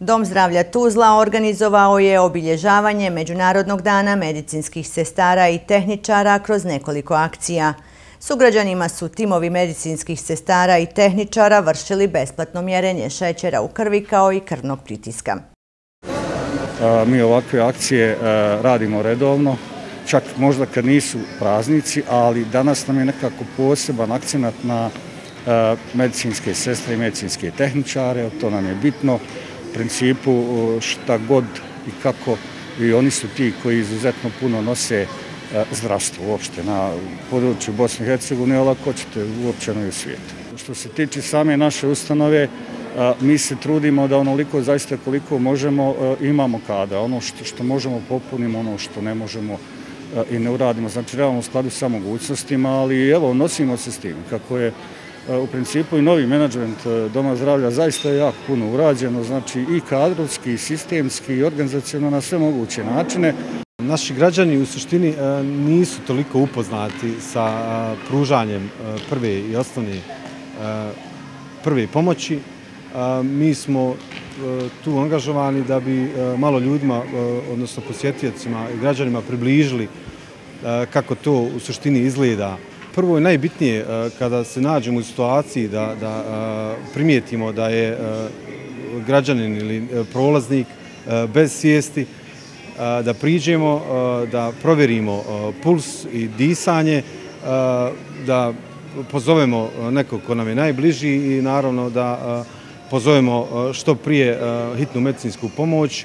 Dom zdravlja Tuzla organizovao je obilježavanje Međunarodnog dana medicinskih sestara i tehničara kroz nekoliko akcija. Sugrađanima su timovi medicinskih sestara i tehničara vršili besplatno mjerenje šećera u krvi kao i krvnog pritiska. Mi ovakve akcije e, radimo redovno, čak možda kad nisu praznici, ali danas nam je nekako poseban akcenat na e, medicinske sestre i medicinske tehničare, to nam je bitno principu šta god i kako i oni su ti koji izuzetno puno nose e, zdravstvo uopšte na području Bosne i Hercegovine, ali ako ćete uopćeno i u svijetu. Što se tiče same naše ustanove, e, mi se trudimo da onoliko zaista koliko možemo e, imamo kada. Ono što možemo popunimo, ono što ne možemo i ne uradimo. Znači, realno u skladu sa mogućnostima, ali evo, nosimo se s tim. Kako je E, u principu i novi menadžment e, Doma zdravlja zaista je jako puno urađeno, znači i kadrovski, i sistemski, i organizacijalno na sve moguće načine. Naši građani u suštini e, nisu toliko upoznati sa pružanjem prve i osnovne prve pomoći. Mi smo tu angažovani da bi malo ljudima, odnosno posjetijacima i građanima približili kako to u suštini izgleda prvo i najbitnije e, kada se nađemo u situaciji da, da e, primijetimo da je e, građanin ili prolaznik bez svijesti, da priđemo, da provjerimo puls i disanje, da pozovemo nekog ko nam je najbliži i naravno da pozovemo što prije hitnu medicinsku pomoć,